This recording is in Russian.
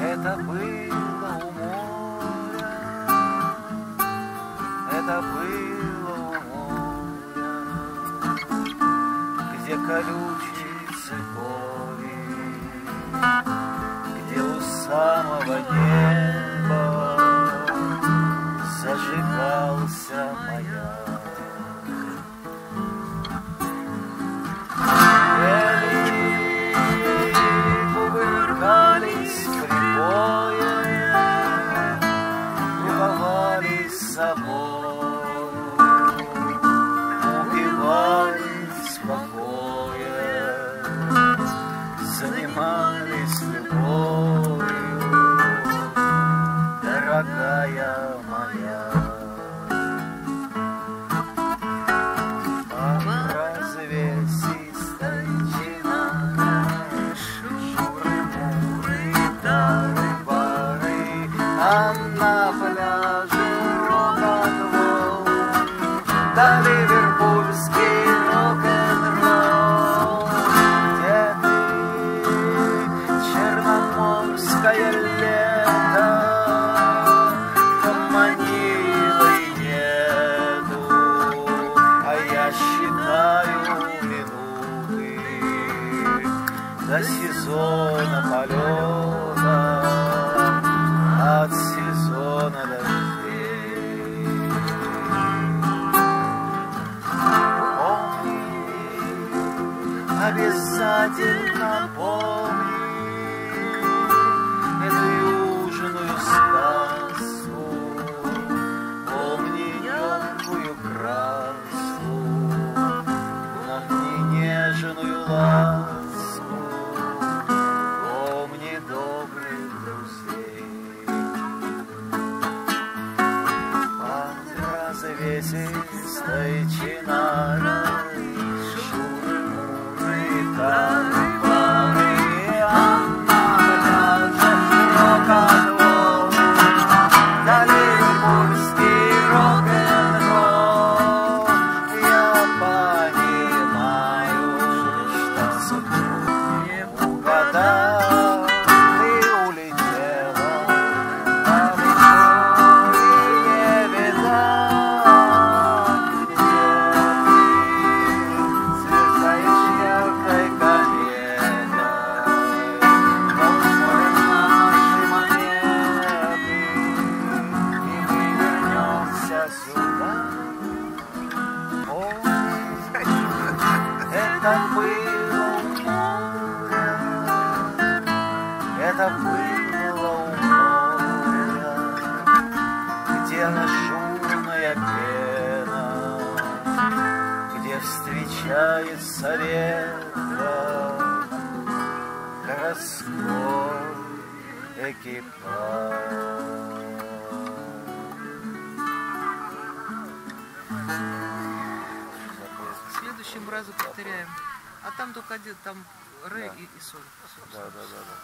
это было у моря, это было у моря, где колючие цикори, где у самого неба упивались покоя, занимались любовью, дорогая моя. По развесистой чинарой Шуры-муры, тары-пары, А на Ливерпульский рок-н-ролл. Ты, черноморское лето, Манилы нету, а я считаю минуты до сезона полета, обязательно помни это было у моря, это было у моря, где она шумная пена, где встречается лето, городской экипаж. Следующем разу повторяем. А там только один, там ре Да. и, и соль. Да, да, да, да.